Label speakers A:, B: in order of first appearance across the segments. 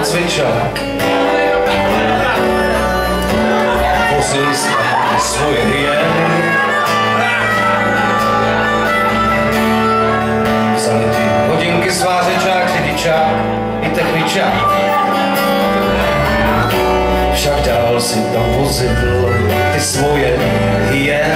A: ráno cvičil. Vozili jsme svoje hyeny. Vzali ty hodinky svářečák, řidičák i techničák. Však dál si tam vozidl ty svoje hyeny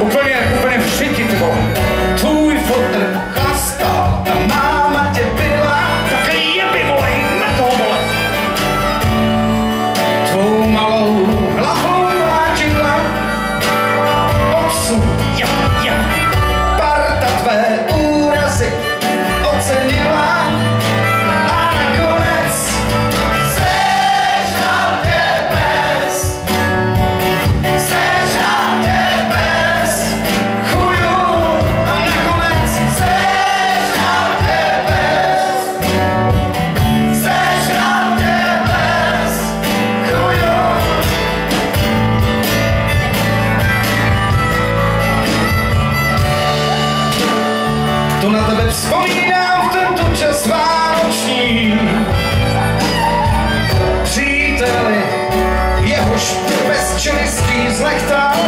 A: 목소리는 To na tebe vzpomínám v tento čas vánoční. Příteli, jehož bez čelistí zlechtá